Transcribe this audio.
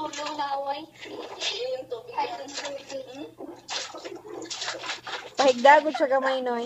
tulong na away. Yung tubig. Ay, yung tubig. Pahigdagod siya gamay, Noy.